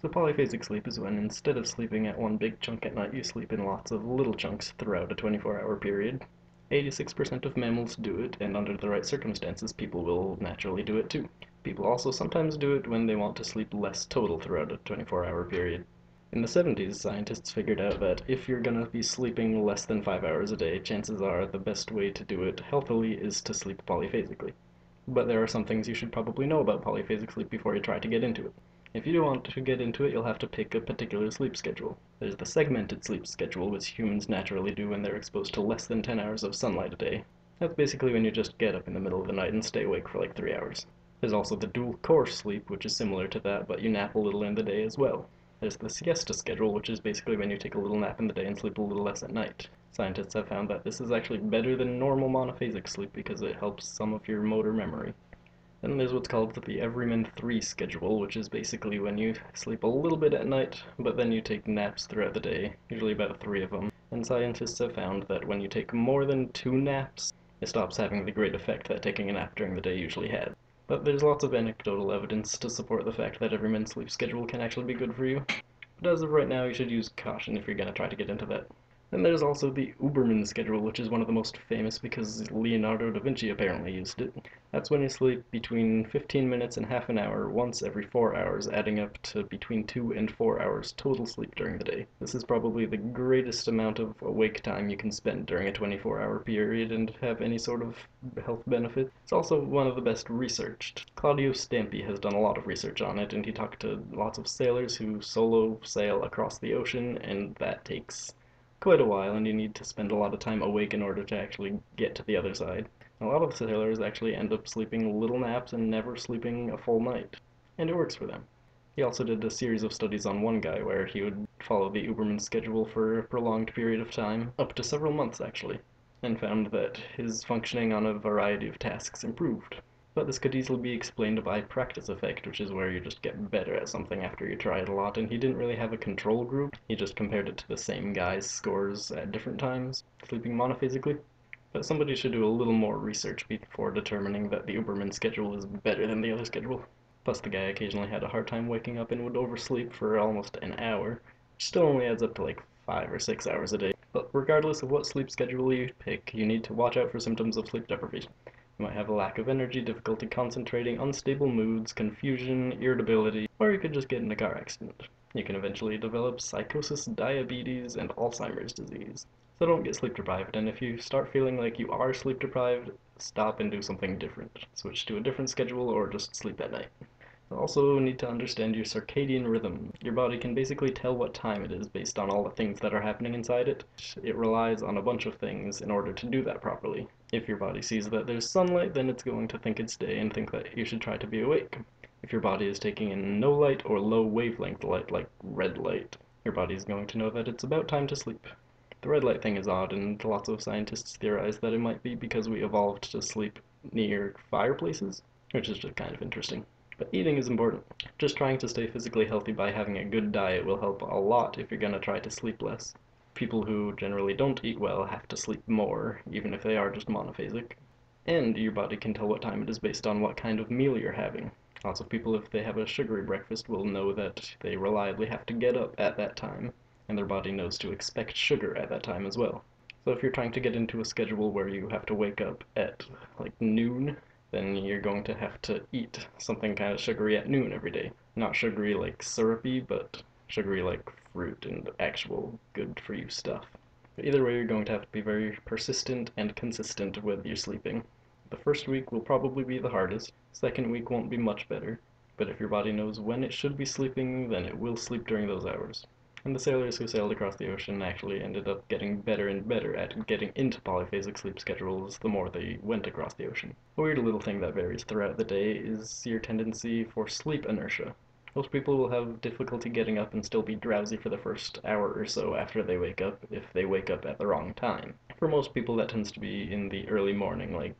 So polyphasic sleep is when instead of sleeping at one big chunk at night, you sleep in lots of little chunks throughout a 24 hour period. 86% of mammals do it, and under the right circumstances, people will naturally do it too. People also sometimes do it when they want to sleep less total throughout a 24 hour period. In the 70s, scientists figured out that if you're to be sleeping less than 5 hours a day, chances are the best way to do it healthily is to sleep polyphasically. But there are some things you should probably know about polyphasic sleep before you try to get into it. If you want to get into it, you'll have to pick a particular sleep schedule. There's the segmented sleep schedule, which humans naturally do when they're exposed to less than 10 hours of sunlight a day. That's basically when you just get up in the middle of the night and stay awake for like 3 hours. There's also the dual core sleep, which is similar to that, but you nap a little in the day as well. There's the siesta schedule, which is basically when you take a little nap in the day and sleep a little less at night. Scientists have found that this is actually better than normal monophasic sleep because it helps some of your motor memory. Then there's what's called the Everyman 3 schedule, which is basically when you sleep a little bit at night, but then you take naps throughout the day, usually about three of them. And scientists have found that when you take more than two naps, it stops having the great effect that taking a nap during the day usually had. But there's lots of anecdotal evidence to support the fact that Everyman sleep schedule can actually be good for you. But as of right now, you should use caution if you're going to try to get into that. Then there's also the Uberman schedule, which is one of the most famous because Leonardo da Vinci apparently used it. That's when you sleep between 15 minutes and half an hour once every 4 hours, adding up to between 2 and 4 hours total sleep during the day. This is probably the greatest amount of awake time you can spend during a 24 hour period and have any sort of health benefit. It's also one of the best researched. Claudio Stampi has done a lot of research on it, and he talked to lots of sailors who solo sail across the ocean, and that takes quite a while, and you need to spend a lot of time awake in order to actually get to the other side. A lot of sailors actually end up sleeping little naps and never sleeping a full night, and it works for them. He also did a series of studies on one guy where he would follow the Uberman schedule for a prolonged period of time, up to several months actually, and found that his functioning on a variety of tasks improved. But this could easily be explained by practice effect, which is where you just get better at something after you try it a lot, and he didn't really have a control group. He just compared it to the same guy's scores at different times, sleeping monophasically. But somebody should do a little more research before determining that the Uberman schedule is better than the other schedule. Plus the guy occasionally had a hard time waking up and would oversleep for almost an hour, which still only adds up to like 5 or 6 hours a day. But regardless of what sleep schedule you pick, you need to watch out for symptoms of sleep deprivation. You might have a lack of energy, difficulty concentrating, unstable moods, confusion, irritability, or you could just get in a car accident. You can eventually develop psychosis, diabetes, and Alzheimer's disease. So don't get sleep deprived, and if you start feeling like you are sleep deprived, stop and do something different. Switch to a different schedule or just sleep at night. Also need to understand your circadian rhythm. Your body can basically tell what time it is based on all the things that are happening inside it. It relies on a bunch of things in order to do that properly. If your body sees that there's sunlight, then it's going to think it's day and think that you should try to be awake. If your body is taking in no light or low wavelength light, like red light, your body is going to know that it's about time to sleep. The red light thing is odd, and lots of scientists theorize that it might be because we evolved to sleep near fireplaces, which is just kind of interesting. But eating is important. Just trying to stay physically healthy by having a good diet will help a lot if you're going to try to sleep less. People who generally don't eat well have to sleep more, even if they are just monophasic. And your body can tell what time it is based on what kind of meal you're having. Lots of people, if they have a sugary breakfast, will know that they reliably have to get up at that time, and their body knows to expect sugar at that time as well. So if you're trying to get into a schedule where you have to wake up at like noon then you're going to have to eat something kind of sugary at noon every day. Not sugary like syrupy, but sugary like fruit and actual good for you stuff. But either way, you're going to have to be very persistent and consistent with your sleeping. The first week will probably be the hardest, second week won't be much better, but if your body knows when it should be sleeping, then it will sleep during those hours and the sailors who sailed across the ocean actually ended up getting better and better at getting into polyphasic sleep schedules the more they went across the ocean. A weird little thing that varies throughout the day is your tendency for sleep inertia. Most people will have difficulty getting up and still be drowsy for the first hour or so after they wake up if they wake up at the wrong time. For most people, that tends to be in the early morning, like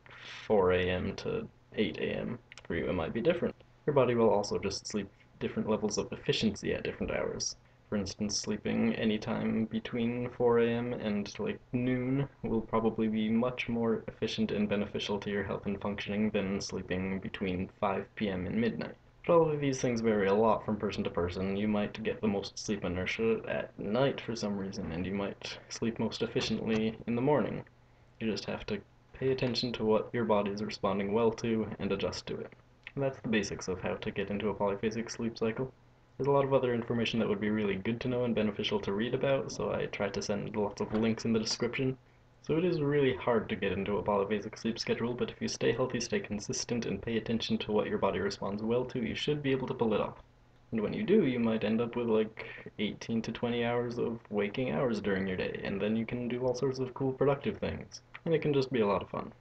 4 a.m. to 8 a.m. For you, it might be different. Your body will also just sleep different levels of efficiency at different hours for instance, sleeping anytime between 4 a.m. and like noon will probably be much more efficient and beneficial to your health and functioning than sleeping between 5 p.m. and midnight. But all of these things vary a lot from person to person. You might get the most sleep inertia at night for some reason, and you might sleep most efficiently in the morning. You just have to pay attention to what your body is responding well to and adjust to it. And that's the basics of how to get into a polyphasic sleep cycle. There's a lot of other information that would be really good to know and beneficial to read about, so I tried to send lots of links in the description. So it is really hard to get into a polyphasic sleep schedule, but if you stay healthy, stay consistent, and pay attention to what your body responds well to, you should be able to pull it off. And when you do, you might end up with like 18 to 20 hours of waking hours during your day, and then you can do all sorts of cool productive things. And it can just be a lot of fun.